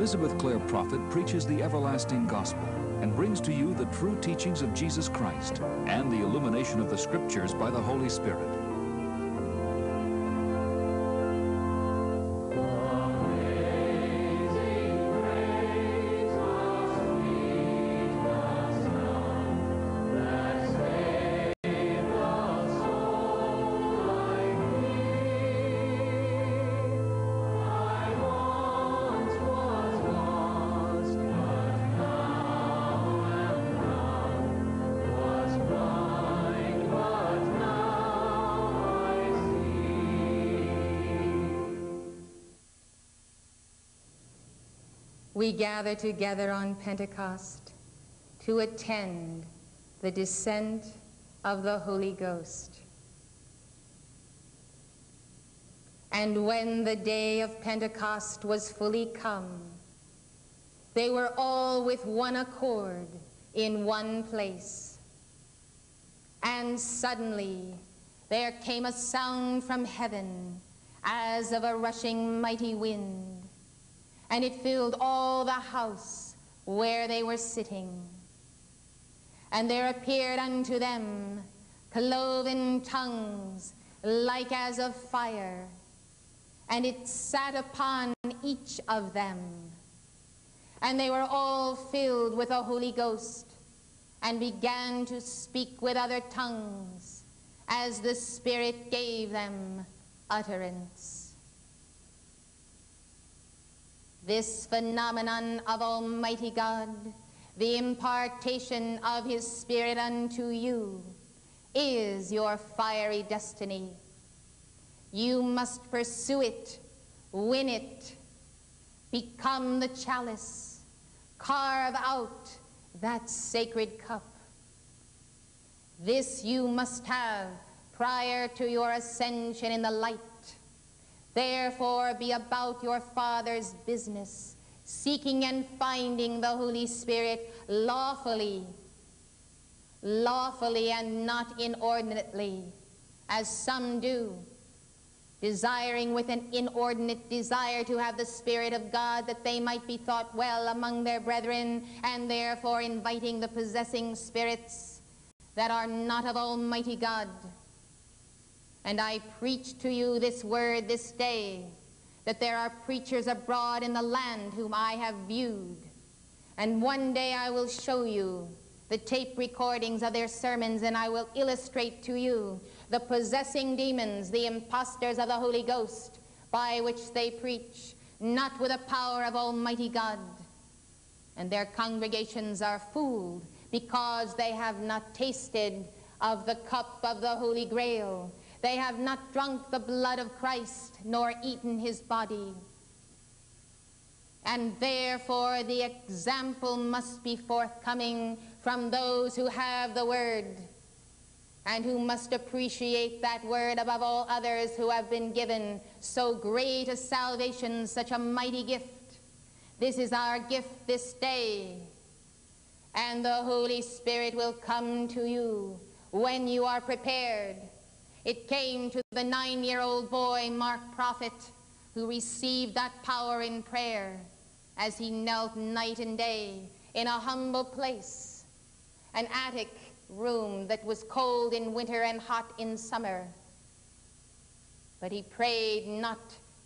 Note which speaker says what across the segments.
Speaker 1: Elizabeth Clare Prophet preaches the everlasting gospel and brings to you the true teachings of Jesus Christ and the illumination of the scriptures by the Holy Spirit.
Speaker 2: We gather together on Pentecost to attend the descent of the Holy Ghost. And when the day of Pentecost was fully come, they were all with one accord in one place. And suddenly there came a sound from heaven as of a rushing mighty wind and it filled all the house where they were sitting. And there appeared unto them cloven tongues like as of fire, and it sat upon each of them. And they were all filled with the Holy Ghost, and began to speak with other tongues, as the Spirit gave them utterance. This phenomenon of Almighty God, the impartation of His Spirit unto you, is your fiery destiny. You must pursue it, win it, become the chalice, carve out that sacred cup. This you must have prior to your ascension in the light Therefore, be about your Father's business, seeking and finding the Holy Spirit lawfully, lawfully and not inordinately, as some do, desiring with an inordinate desire to have the Spirit of God that they might be thought well among their brethren, and therefore inviting the possessing spirits that are not of Almighty God and I preach to you this word this day, that there are preachers abroad in the land whom I have viewed. And one day I will show you the tape recordings of their sermons, and I will illustrate to you the possessing demons, the impostors of the Holy Ghost, by which they preach, not with the power of Almighty God. And their congregations are fooled because they have not tasted of the cup of the Holy Grail, they have not drunk the blood of Christ, nor eaten his body. And therefore the example must be forthcoming from those who have the word and who must appreciate that word above all others who have been given so great a salvation, such a mighty gift. This is our gift this day. And the Holy Spirit will come to you when you are prepared it came to the nine-year-old boy, Mark Prophet, who received that power in prayer as he knelt night and day in a humble place, an attic room that was cold in winter and hot in summer. But he prayed not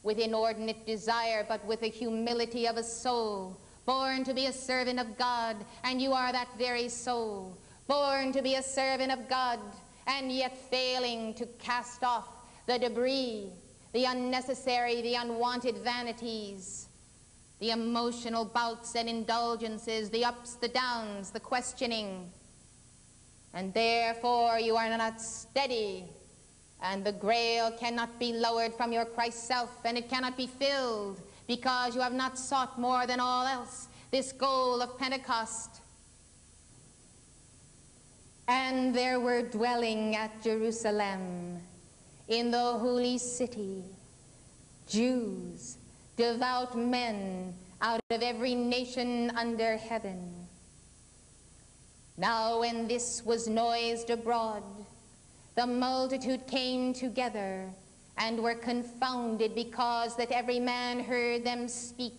Speaker 2: with inordinate desire, but with the humility of a soul, born to be a servant of God, and you are that very soul, born to be a servant of God, and yet failing to cast off the debris, the unnecessary, the unwanted vanities, the emotional bouts and indulgences, the ups, the downs, the questioning. And therefore you are not steady, and the grail cannot be lowered from your Christ self, and it cannot be filled because you have not sought more than all else this goal of Pentecost and there were dwelling at Jerusalem, in the holy city, Jews, devout men out of every nation under heaven. Now when this was noised abroad, the multitude came together and were confounded because that every man heard them speak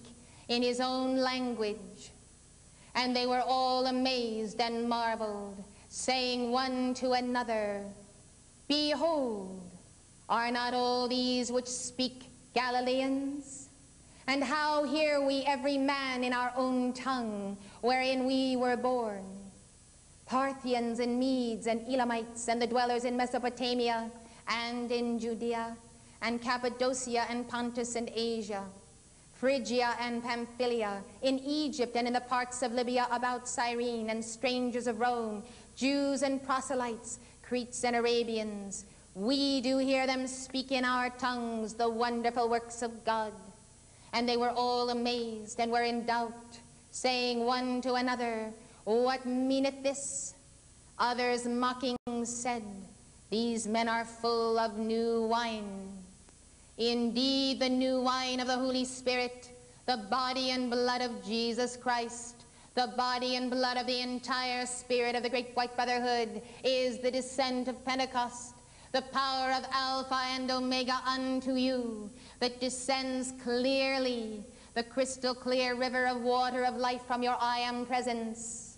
Speaker 2: in his own language. And they were all amazed and marveled, saying one to another, Behold, are not all these which speak Galileans? And how hear we every man in our own tongue, wherein we were born? Parthians and Medes and Elamites and the dwellers in Mesopotamia and in Judea and Cappadocia and Pontus and Asia, Phrygia and Pamphylia, in Egypt and in the parts of Libya about Cyrene, and strangers of Rome, Jews and proselytes, Cretes and Arabians. We do hear them speak in our tongues the wonderful works of God. And they were all amazed and were in doubt, saying one to another, What meaneth this? Others mocking said, These men are full of new wine. Indeed, the new wine of the Holy Spirit, the body and blood of Jesus Christ, the body and blood of the entire spirit of the great white brotherhood is the descent of Pentecost, the power of Alpha and Omega unto you that descends clearly, the crystal clear river of water of life from your I am presence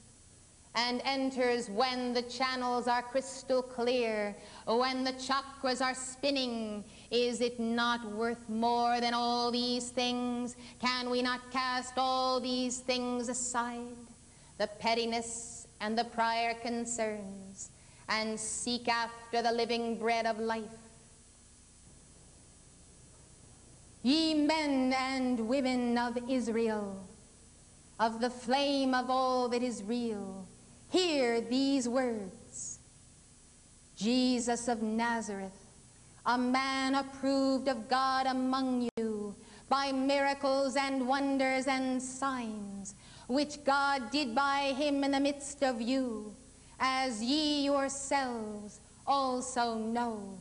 Speaker 2: and enters when the channels are crystal clear, when the chakras are spinning. Is it not worth more than all these things? Can we not cast all these things aside? The pettiness and the prior concerns, and seek after the living bread of life. Ye men and women of Israel, of the flame of all that is real, Hear these words Jesus of Nazareth, a man approved of God among you by miracles and wonders and signs, which God did by him in the midst of you, as ye yourselves also know.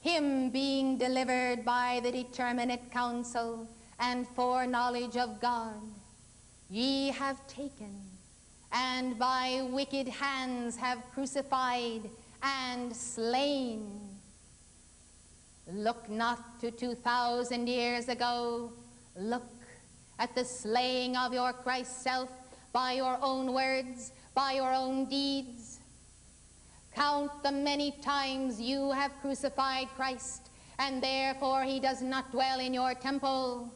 Speaker 2: Him being delivered by the determinate counsel and foreknowledge of God, ye have taken and by wicked hands have crucified and slain. Look not to 2,000 years ago. Look at the slaying of your Christ self by your own words, by your own deeds. Count the many times you have crucified Christ, and therefore he does not dwell in your temple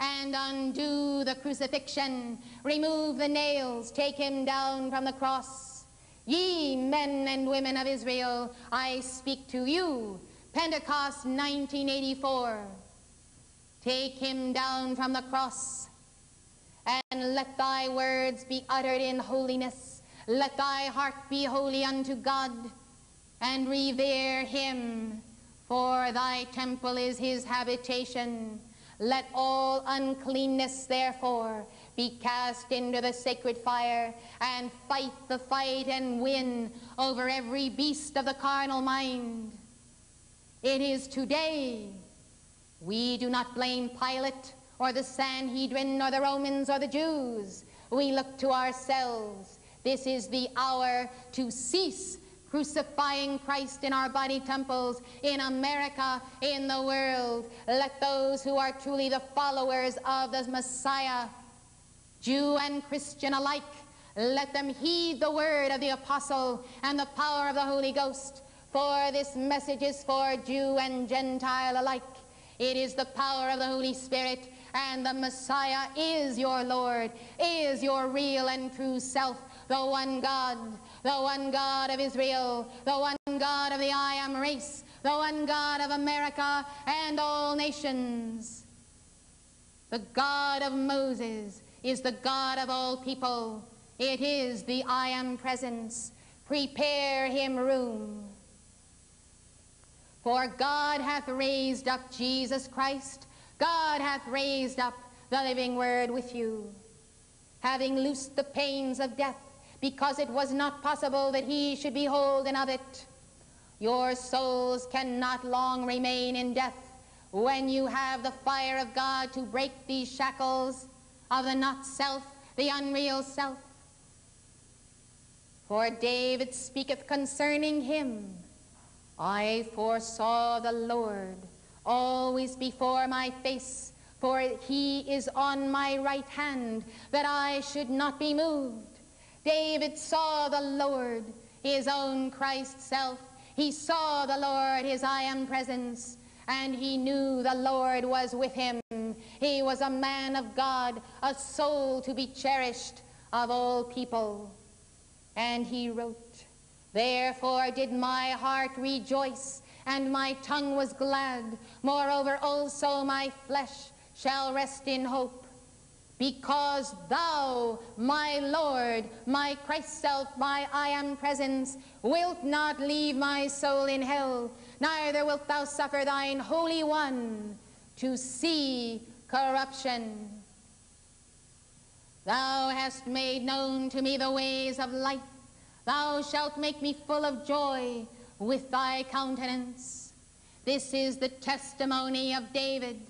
Speaker 2: and undo the crucifixion. Remove the nails, take him down from the cross. Ye men and women of Israel, I speak to you. Pentecost 1984. Take him down from the cross, and let thy words be uttered in holiness. Let thy heart be holy unto God, and revere him, for thy temple is his habitation. Let all uncleanness, therefore, be cast into the sacred fire, and fight the fight and win over every beast of the carnal mind. It is today. We do not blame Pilate or the Sanhedrin or the Romans or the Jews. We look to ourselves. This is the hour to cease crucifying Christ in our body temples, in America, in the world. Let those who are truly the followers of the Messiah, Jew and Christian alike, let them heed the word of the apostle and the power of the Holy Ghost. For this message is for Jew and Gentile alike. It is the power of the Holy Spirit, and the Messiah is your Lord, is your real and true self, the one God, the one God of Israel, the one God of the I am race, the one God of America and all nations. The God of Moses is the God of all people. It is the I am presence. Prepare him room. For God hath raised up Jesus Christ. God hath raised up the living word with you, having loosed the pains of death because it was not possible that he should be holden of it. Your souls cannot long remain in death when you have the fire of God to break these shackles of the not self, the unreal self. For David speaketh concerning him, I foresaw the Lord always before my face, For he is on my right hand, that I should not be moved. David saw the Lord, his own Christ self. He saw the Lord, his I am presence, and he knew the Lord was with him. He was a man of God, a soul to be cherished of all people. And he wrote, Therefore did my heart rejoice, and my tongue was glad. Moreover also my flesh shall rest in hope. Because thou, my Lord, my Christ self, my I am presence, wilt not leave my soul in hell, neither wilt thou suffer thine Holy One to see corruption. Thou hast made known to me the ways of life. Thou shalt make me full of joy with thy countenance. This is the testimony of David.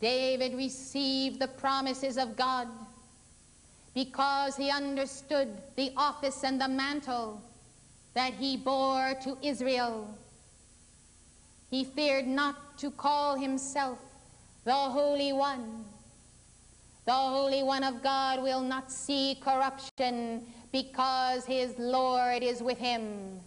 Speaker 2: David received the promises of God because he understood the office and the mantle that he bore to Israel. He feared not to call himself the Holy One. The Holy One of God will not see corruption because his Lord is with him.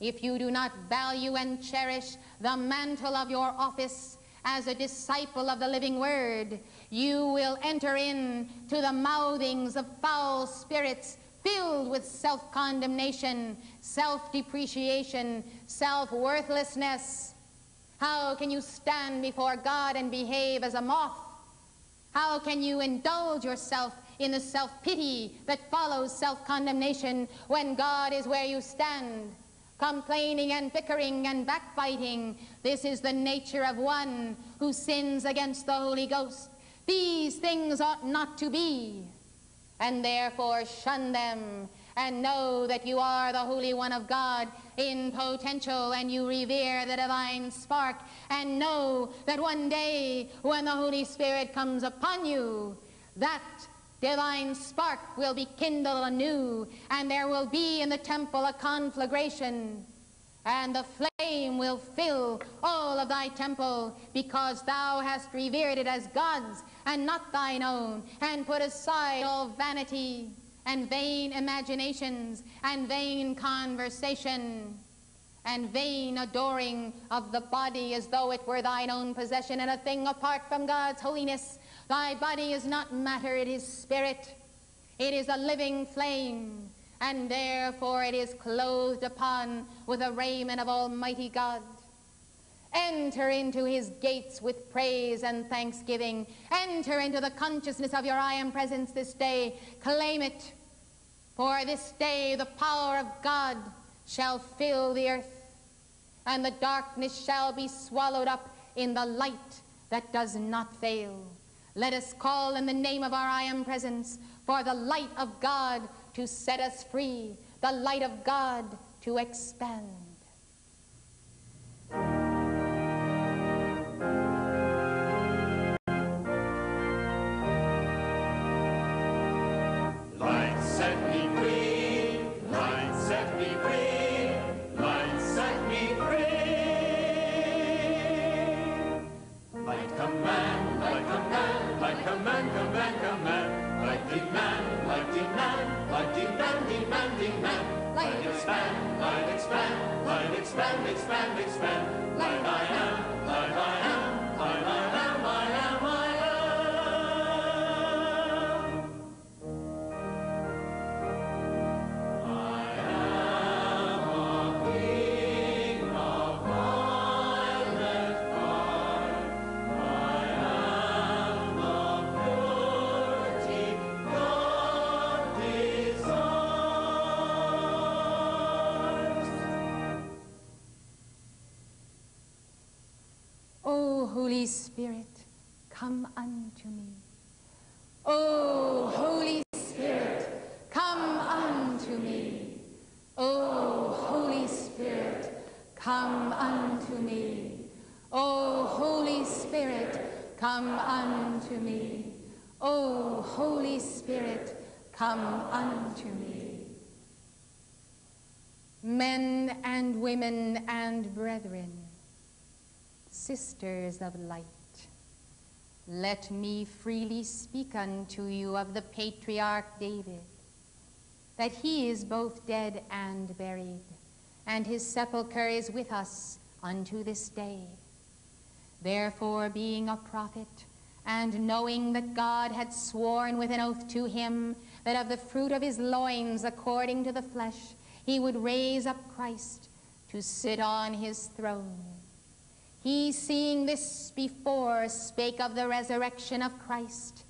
Speaker 2: If you do not value and cherish the mantle of your office as a disciple of the living word, you will enter into the mouthings of foul spirits filled with self-condemnation, self-depreciation, self-worthlessness. How can you stand before God and behave as a moth? How can you indulge yourself in the self-pity that follows self-condemnation when God is where you stand? complaining and bickering and backbiting. This is the nature of one who sins against the Holy Ghost. These things ought not to be, and therefore shun them and know that you are the Holy One of God in potential and you revere the divine spark and know that one day when the Holy Spirit comes upon you, that divine spark will be kindled anew, and there will be in the temple a conflagration, and the flame will fill all of thy temple, because thou hast revered it as God's and not thine own, and put aside all vanity and vain imaginations and vain conversation and vain adoring of the body as though it were thine own possession and a thing apart from God's holiness Thy body is not matter, it is spirit. It is a living flame, and therefore it is clothed upon with a raiment of Almighty God. Enter into his gates with praise and thanksgiving. Enter into the consciousness of your I am presence this day. Claim it. For this day the power of God shall fill the earth, and the darkness shall be swallowed up in the light that does not fail. Let us call in the name of our I am presence for the light of God to set us free, the light of God to expand. Come unto me. O Holy Spirit, come unto me. O Holy Spirit, come unto me. Men and women and brethren, sisters of light. Let me freely speak unto you of the patriarch David, that he is both dead and buried, and his sepulchre is with us unto this day. Therefore, being a prophet, and knowing that God had sworn with an oath to him that of the fruit of his loins, according to the flesh, he would raise up Christ to sit on his throne. He, seeing this before, spake of the resurrection of Christ,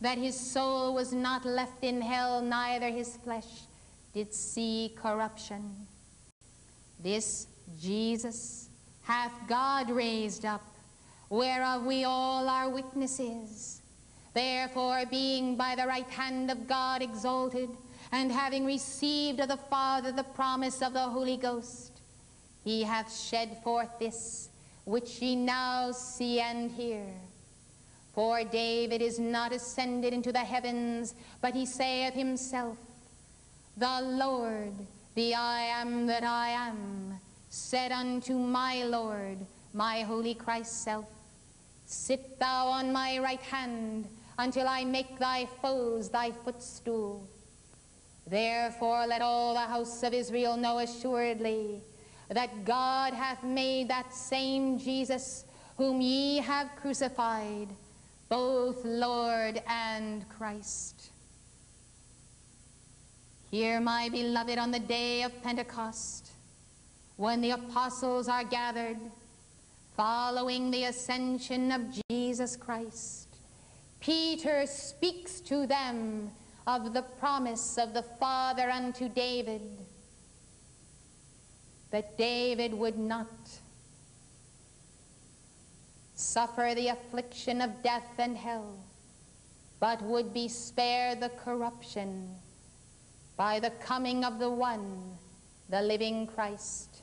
Speaker 2: that his soul was not left in hell, neither his flesh did see corruption. This Jesus hath God raised up, whereof we all are witnesses. Therefore, being by the right hand of God exalted, and having received of the Father the promise of the Holy Ghost, he hath shed forth this, which ye now see and hear. For David is not ascended into the heavens, but he saith himself, The Lord, the I am that I am, said unto my Lord, my holy Christ self, Sit thou on my right hand until I make thy foes thy footstool. Therefore let all the house of Israel know assuredly that God hath made that same Jesus whom ye have crucified, both Lord and Christ. Hear, my beloved, on the day of Pentecost, when the apostles are gathered, following the ascension of Jesus Christ, Peter speaks to them of the promise of the Father unto David, that David would not suffer the affliction of death and hell, but would be spared the corruption by the coming of the one, the living Christ.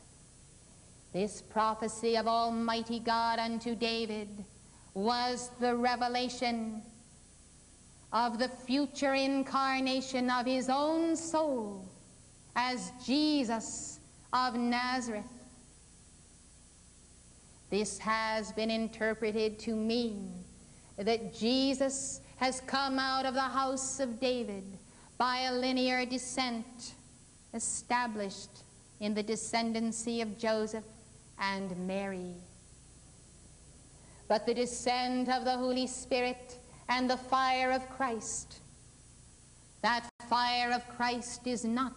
Speaker 2: This prophecy of Almighty God unto David was the revelation of the future incarnation of his own soul as Jesus of Nazareth. This has been interpreted to mean that Jesus has come out of the house of David by a linear descent established in the descendancy of Joseph and Mary. But the descent of the Holy Spirit and the fire of Christ, that fire of Christ is not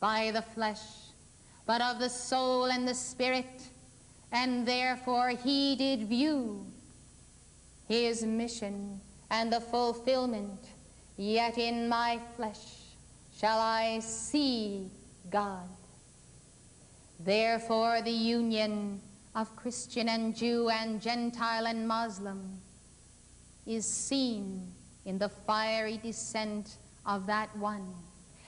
Speaker 2: by the flesh, but of the soul and the spirit, and therefore he did view his mission and the fulfillment, yet in my flesh shall I see God. Therefore the union of Christian and Jew and Gentile and Muslim is seen in the fiery descent of that one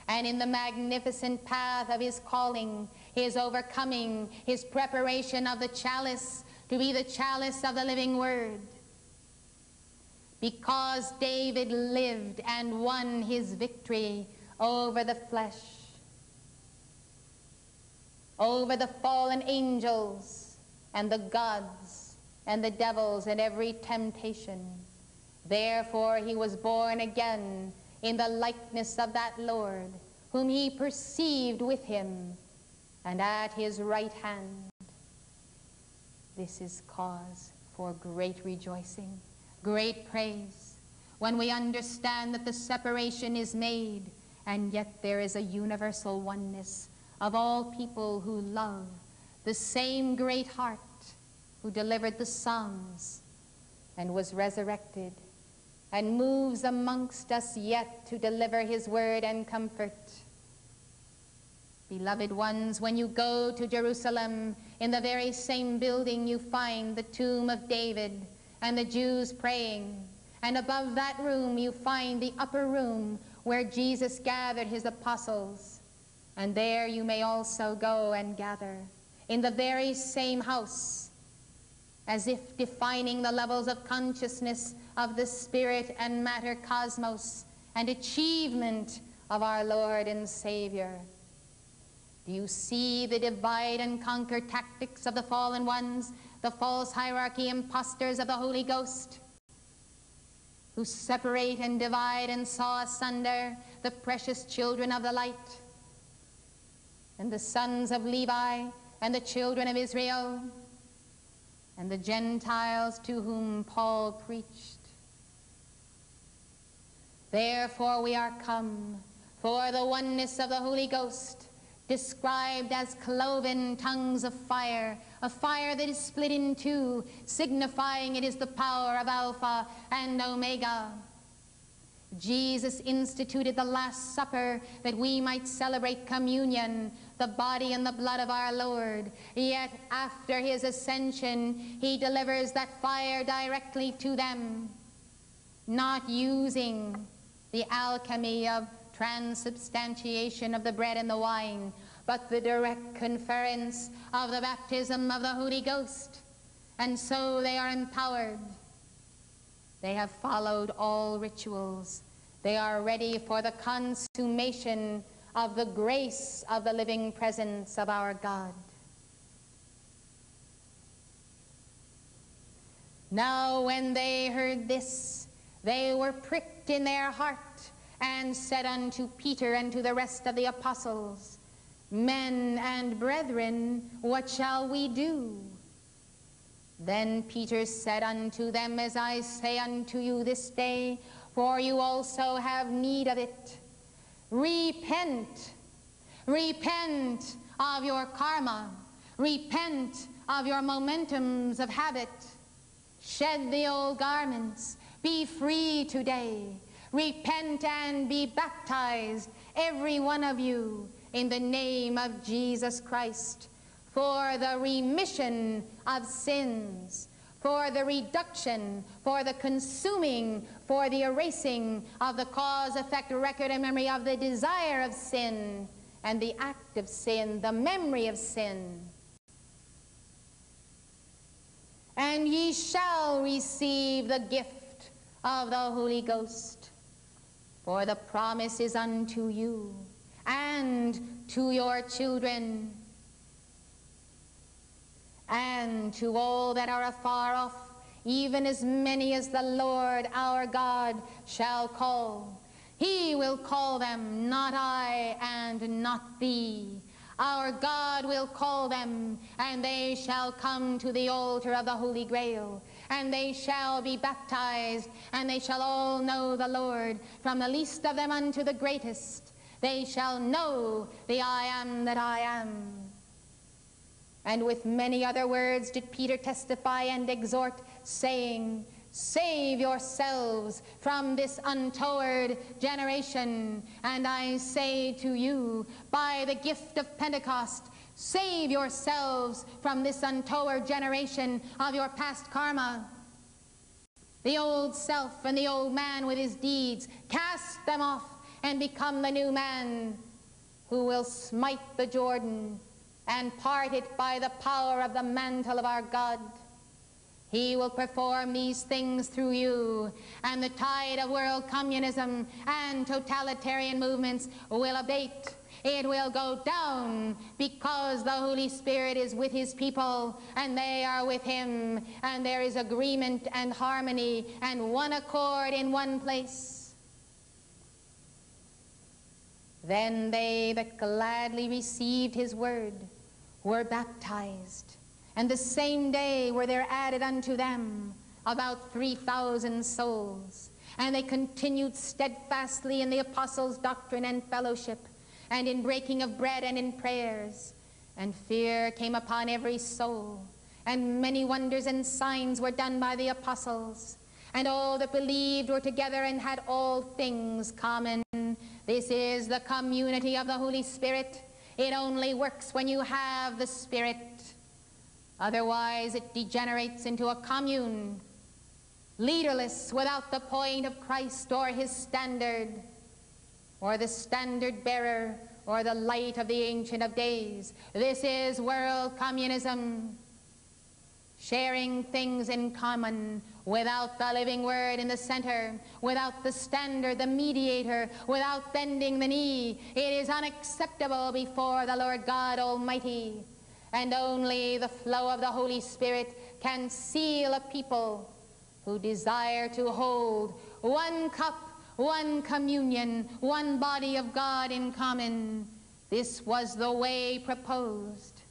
Speaker 2: and in the magnificent path of his calling, his overcoming, his preparation of the chalice to be the chalice of the living word. Because David lived and won his victory over the flesh, over the fallen angels and the gods and the devils and every temptation. Therefore he was born again in the likeness of that Lord, whom he perceived with him and at his right hand. This is cause for great rejoicing, great praise, when we understand that the separation is made, and yet there is a universal oneness of all people who love the same great heart who delivered the Psalms and was resurrected and moves amongst us yet to deliver his word and comfort. Beloved ones, when you go to Jerusalem, in the very same building you find the tomb of David and the Jews praying. And above that room you find the upper room where Jesus gathered his apostles. And there you may also go and gather in the very same house, as if defining the levels of consciousness of the spirit and matter cosmos and achievement of our Lord and Savior. Do you see the divide and conquer tactics of the fallen ones, the false hierarchy impostors of the Holy Ghost? who separate and divide and saw asunder the precious children of the light, and the sons of Levi, and the children of Israel, and the Gentiles to whom Paul preached. Therefore we are come, for the oneness of the Holy Ghost, described as cloven tongues of fire, a fire that is split in two, signifying it is the power of Alpha and Omega. Jesus instituted the Last Supper that we might celebrate communion, the body and the blood of our Lord. Yet after his ascension, he delivers that fire directly to them, not using the alchemy of transubstantiation of the bread and the wine, but the direct conference of the baptism of the Holy Ghost. And so they are empowered. They have followed all rituals. They are ready for the consummation of the grace of the living presence of our God. Now when they heard this, they were pricked in their heart and said unto Peter and to the rest of the apostles, Men and brethren, what shall we do? Then Peter said unto them, As I say unto you this day, for you also have need of it. Repent. Repent of your karma. Repent of your momentums of habit. Shed the old garments. Be free today. Repent and be baptized, every one of you, in the name of Jesus Christ, for the remission of sins, for the reduction, for the consuming, for the erasing of the cause, effect, record, and memory of the desire of sin and the act of sin, the memory of sin. And ye shall receive the gift of the Holy Ghost. For the promise is unto you and to your children and to all that are afar off, even as many as the Lord our God shall call. He will call them, not I and not thee. Our God will call them, and they shall come to the altar of the Holy Grail and they shall be baptized, and they shall all know the Lord, from the least of them unto the greatest. They shall know the I am that I am. And with many other words did Peter testify and exhort, saying, Save yourselves from this untoward generation. And I say to you, by the gift of Pentecost, Save yourselves from this untoward generation of your past karma. The old self and the old man with his deeds, cast them off and become the new man who will smite the Jordan and part it by the power of the mantle of our God. He will perform these things through you, and the tide of world communism and totalitarian movements will abate it will go down because the Holy Spirit is with his people and they are with him and there is agreement and harmony and one accord in one place. Then they that gladly received his word were baptized, and the same day were there added unto them about 3,000 souls. And they continued steadfastly in the apostles' doctrine and fellowship and in breaking of bread and in prayers. And fear came upon every soul, and many wonders and signs were done by the apostles. And all that believed were together and had all things common. This is the community of the Holy Spirit. It only works when you have the Spirit. Otherwise, it degenerates into a commune, leaderless without the point of Christ or his standard or the standard bearer, or the light of the Ancient of Days. This is world communism, sharing things in common without the living word in the center, without the standard, the mediator, without bending the knee. It is unacceptable before the Lord God Almighty. And only the flow of the Holy Spirit can seal a people who desire to hold one cup, one communion, one body of God in common. This was the way proposed.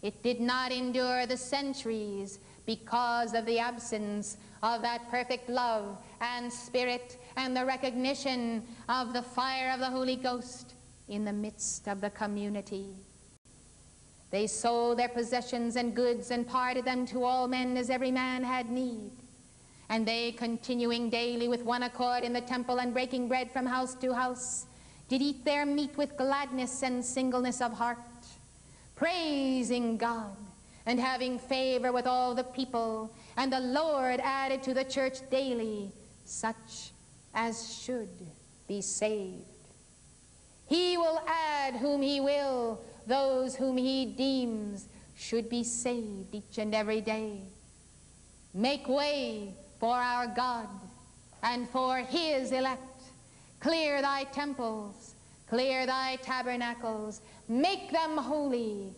Speaker 2: It did not endure the centuries because of the absence of that perfect love and spirit and the recognition of the fire of the Holy Ghost in the midst of the community. They sold their possessions and goods and parted them to all men as every man had need. And they, continuing daily with one accord in the temple and breaking bread from house to house, did eat their meat with gladness and singleness of heart, praising God and having favor with all the people. And the Lord added to the church daily such as should be saved. He will add whom he will, those whom he deems should be saved each and every day. Make way for our God and for his elect. Clear thy temples, clear thy tabernacles, make them holy,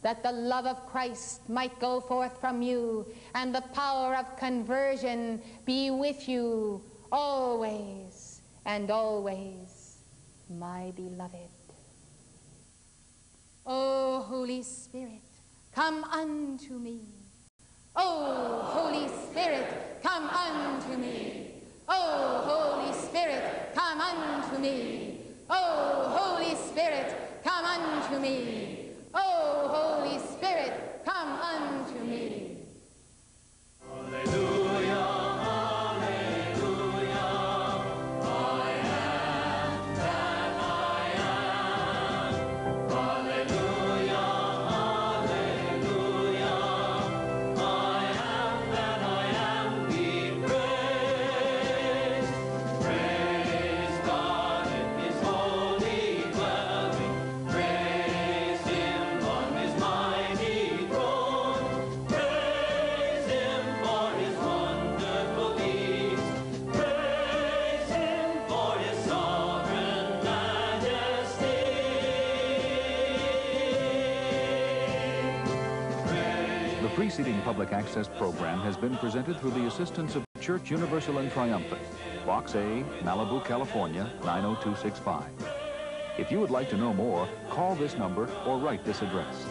Speaker 2: that the love of Christ might go forth from you and the power of conversion be with you always and always, my beloved. O Holy Spirit, come unto me. O Holy Spirit, come unto me. O Holy Spirit, come unto me. O Holy Spirit, come unto me. O Holy Spirit, come unto me.
Speaker 1: Preceding public access program has been presented through the assistance of Church Universal and Triumphant, Box A, Malibu, California, 90265. If you would like to know more, call this number or write this address.